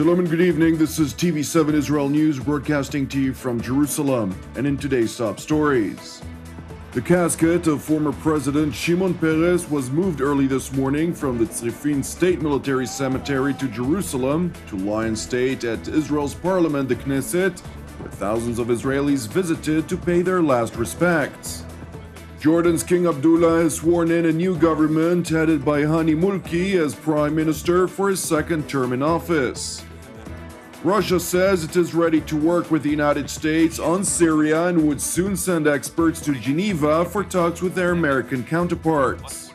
Shalom and good evening. This is TV7 Israel News broadcasting to you from Jerusalem. And in today's top stories, the casket of former President Shimon Peres was moved early this morning from the Tzrifin State Military Cemetery to Jerusalem to Lion State at Israel's parliament, the Knesset, where thousands of Israelis visited to pay their last respects. Jordan's King Abdullah has sworn in a new government headed by Hani Mulki as prime minister for his second term in office. Russia says it is ready to work with the United States on Syria and would soon send experts to Geneva for talks with their American counterparts.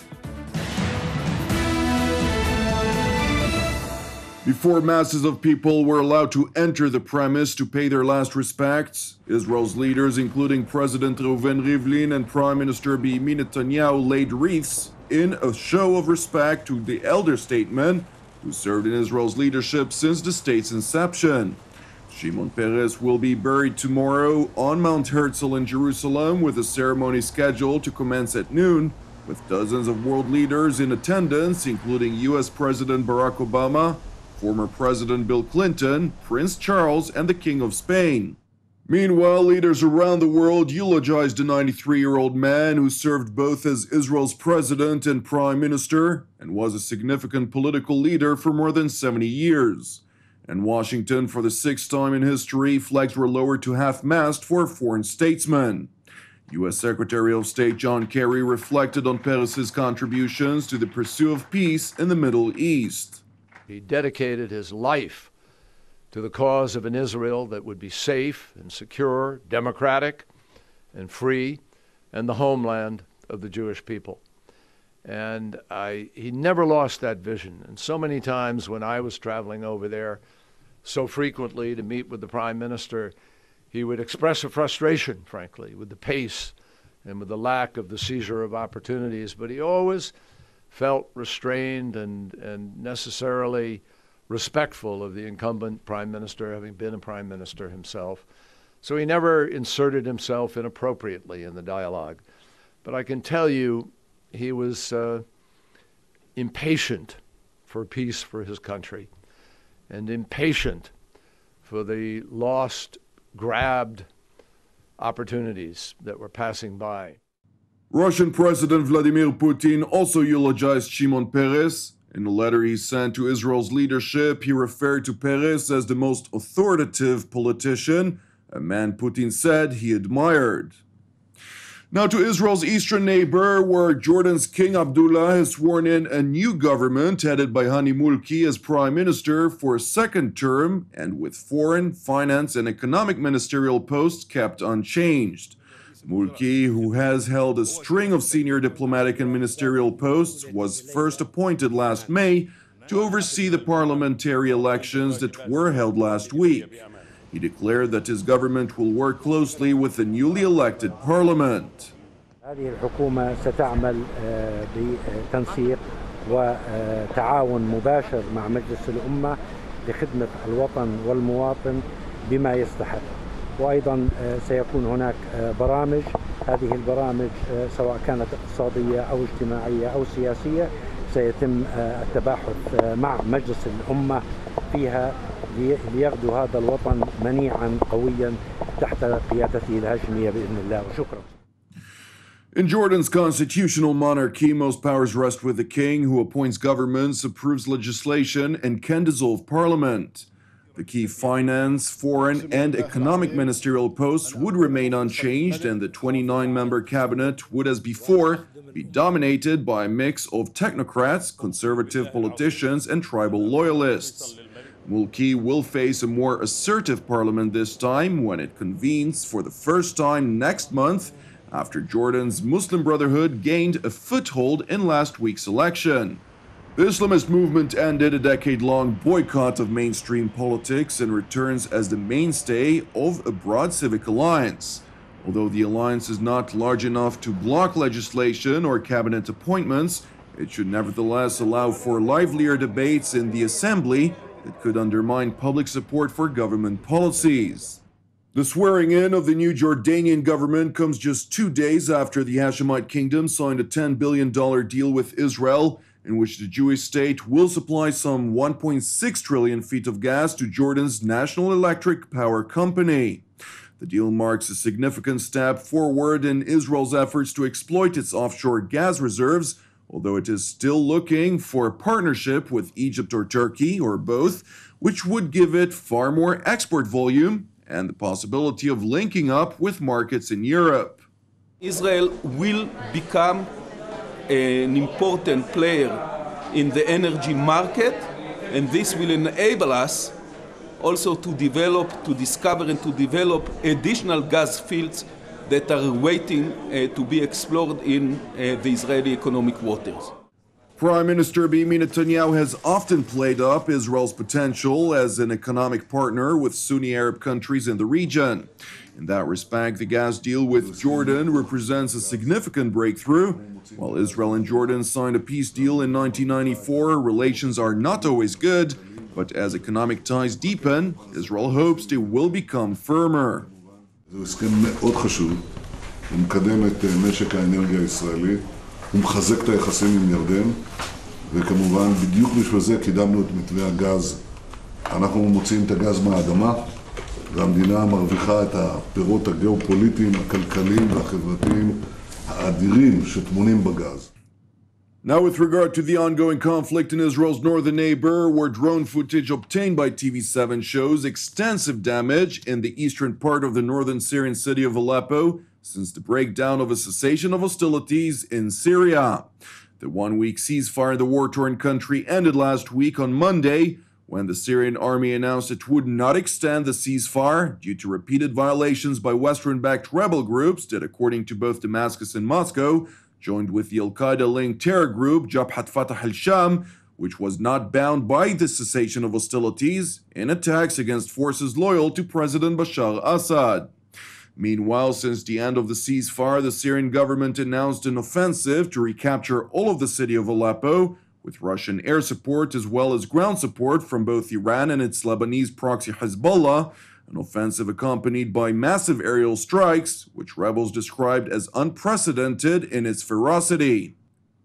Before masses of people were allowed to enter the premise to pay their last respects, Israel's leaders, including President Reuven Rivlin and Prime Minister Benjamin Netanyahu, laid wreaths in a show of respect to the elder statesman who served in Israel's leadership since the state's inception. Shimon Peres will be buried tomorrow on Mount Herzl in Jerusalem with a ceremony scheduled to commence at noon, with dozens of world leaders in attendance, including US President Barack Obama, former President Bill Clinton, Prince Charles, and the King of Spain. Meanwhile, leaders around the world eulogized a 93 year old man who served both as Israel's president and prime minister and was a significant political leader for more than 70 years. In Washington, for the sixth time in history, flags were lowered to half mast for a foreign statesman. U.S. Secretary of State John Kerry reflected on Peres' contributions to the pursuit of peace in the Middle East. He dedicated his life to the cause of an Israel that would be safe and secure, democratic and free, and the homeland of the Jewish people. And I, he never lost that vision. And so many times when I was traveling over there, so frequently to meet with the prime minister, he would express a frustration, frankly, with the pace and with the lack of the seizure of opportunities. But he always felt restrained and, and necessarily respectful of the incumbent prime minister, having been a prime minister himself. So he never inserted himself inappropriately in the dialogue. But I can tell you, he was uh, impatient for peace for his country and impatient for the lost, grabbed opportunities that were passing by. Russian President Vladimir Putin also eulogized Shimon Peres. In a letter he sent to Israel's leadership, he referred to Peres as the most authoritative politician, a man Putin said he admired. Now to Israel's eastern neighbor, where Jordan's King Abdullah has sworn in a new government headed by Hani Mulki as prime minister for a second term and with foreign, finance, and economic ministerial posts kept unchanged. Mulki, who has held a string of senior diplomatic and ministerial posts, was first appointed last May to oversee the parliamentary elections that were held last week. He declared that his government will work closely with the newly elected parliament. هذه الحكومة ستعمل بتنسيق وتعاون مباشر مع مجلس الأمة لخدمة الوطن والمواطن بما يستحق وأيضا سيكون هناك برامج هذه البرامج سواء كانت اقتصادية أو اجتماعية أو سياسية سيتم التباحث مع مجلس الأمة فيها ليغدو هذا الوطن منيعا قويا تحت قيادته الهاشمية بإذن الله وشكرا. In Jordan's constitutional monarchy, most powers rest with the king, who appoints governments, approves legislation, and can dissolve parliament. The key finance, foreign, and economic ministerial posts would remain unchanged, and the 29 member cabinet would, as before, be dominated by a mix of technocrats, conservative politicians, and tribal loyalists. Mulki will face a more assertive parliament this time when it convenes for the first time next month after Jordan's Muslim Brotherhood gained a foothold in last week's election. The Islamist movement ended a decade long boycott of mainstream politics and returns as the mainstay of a broad civic alliance. Although the alliance is not large enough to block legislation or cabinet appointments, it should nevertheless allow for livelier debates in the assembly that could undermine public support for government policies. The swearing in of the new Jordanian government comes just two days after the Hashemite kingdom signed a $10 billion deal with Israel in which the Jewish state will supply some 1.6 trillion feet of gas to Jordan's National Electric Power Company. The deal marks a significant step forward in Israel's efforts to exploit its offshore gas reserves, although it is still looking for a partnership with Egypt or Turkey, or both, which would give it far more export volume and the possibility of linking up with markets in Europe. Israel will become an important player in the energy market, and this will enable us also to develop, to discover, and to develop additional gas fields that are waiting uh, to be explored in uh, the Israeli economic waters. Prime Minister Benjamin Netanyahu has often played up Israel's potential as an economic partner with Sunni Arab countries in the region. In that respect, the gas deal with Jordan represents a significant breakthrough. While Israel and Jordan signed a peace deal in 1994, relations are not always good, but as economic ties deepen, Israel hopes they will become firmer. זה הסכם מאוד חשוב, הוא מקדם את משק האנרגיה הישראלי, הוא מחזק את היחסים עם ירדן, וכמובן בדיוק בשביל זה קידמנו את מתווה הגז. אנחנו מוציאים את הגז מהאדמה, והמדינה מרוויחה את הפירות הגיאופוליטיים, הכלכליים והחברתיים האדירים שטמונים בגז. Now, with regard to the ongoing conflict in Israel's northern neighbor, where drone footage obtained by TV7 shows extensive damage in the eastern part of the northern Syrian city of Aleppo since the breakdown of a cessation of hostilities in Syria. The one week ceasefire in the war torn country ended last week on Monday when the Syrian army announced it would not extend the ceasefire due to repeated violations by Western backed rebel groups that, according to both Damascus and Moscow, joined with the Al Qaeda linked terror group Jabhat Fatah al Sham, which was not bound by the cessation of hostilities in attacks against forces loyal to President Bashar Assad. Meanwhile, since the end of the ceasefire, the Syrian government announced an offensive to recapture all of the city of Aleppo, with Russian air support as well as ground support from both Iran and its Lebanese proxy Hezbollah, an offensive accompanied by massive aerial strikes, which rebels described as unprecedented in its ferocity.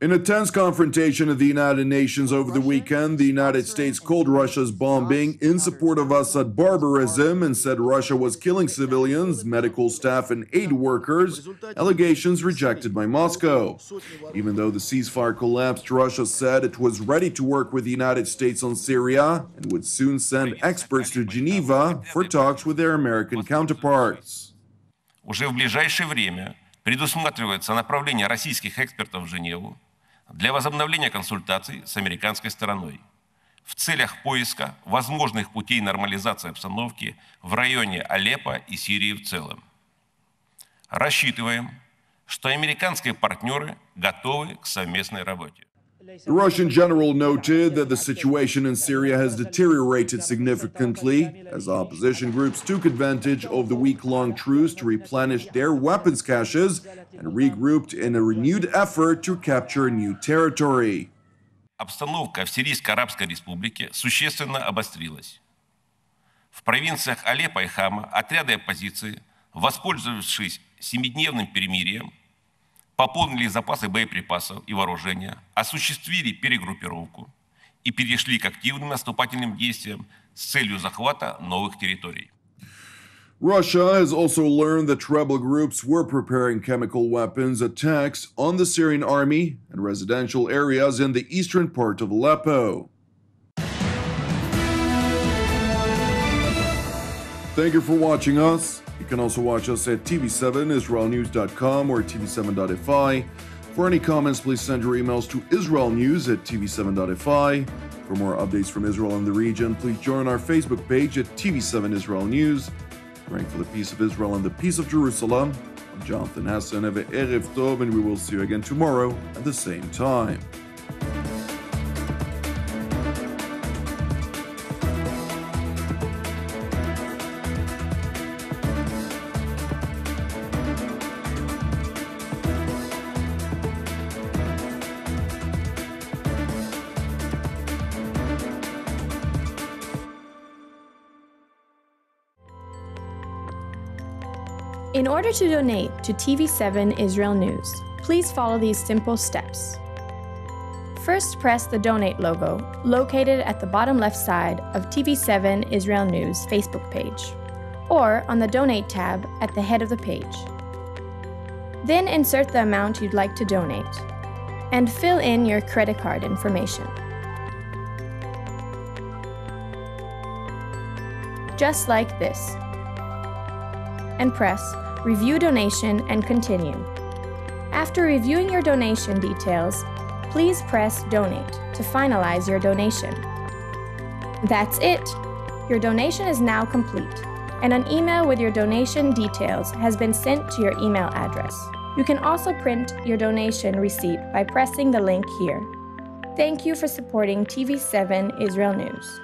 In a tense confrontation at the United Nations over the weekend, the United States called Russia's bombing in support of Assad barbarism and said Russia was killing civilians, medical staff, and aid workers, allegations rejected by Moscow. Even though the ceasefire collapsed, Russia said it was ready to work with the United States on Syria and would soon send experts to Geneva for talks with their American counterparts. Уже в ближайшее время предусматривается направление российских экспертов в Женеву для возобновления консультаций с американской стороной в целях поиска возможных путей нормализации обстановки в районе Алеппо и Сирии в целом. Рассчитываем, что американские партнеры готовы к совместной работе. The Russian general noted that the situation in Syria has deteriorated significantly as opposition groups took advantage of the week long truce to replenish their weapons caches and regrouped in a renewed effort to capture new territory. Обстановка в Сирийской Арабской Республике существенно обострилась. В провинциях Алеппо и Хама отряды оппозиции, воспользовавшись семидневным перемирием, пополнили запасы боеприпасов и вооружения, осуществили перегруппировку и перешли к активным наступательным действиям с целью захвата новых территорий. Russia has also learned that rebel groups were preparing chemical weapons attacks on the Syrian army and residential areas in the eastern part of Aleppo. Thank you for watching us. You can also watch us at tv7israelnews.com or tv7.fi. For any comments, please send your emails to israelnews at tv7.fi. For more updates from Israel and the region, please join our Facebook page at TV7 Israel News. Praying for the peace of Israel and the peace of Jerusalem. I'm Jonathan Hassan. Have Erev Tov, and we will see you again tomorrow at the same time. In order to donate to TV7 Israel News, please follow these simple steps. First, press the Donate logo located at the bottom left side of TV7 Israel News Facebook page, or on the Donate tab at the head of the page. Then insert the amount you'd like to donate and fill in your credit card information. Just like this. And press Review Donation and continue. After reviewing your donation details, please press Donate to finalize your donation. That's it! Your donation is now complete, and an email with your donation details has been sent to your email address. You can also print your donation receipt by pressing the link here. Thank you for supporting TV7 Israel News.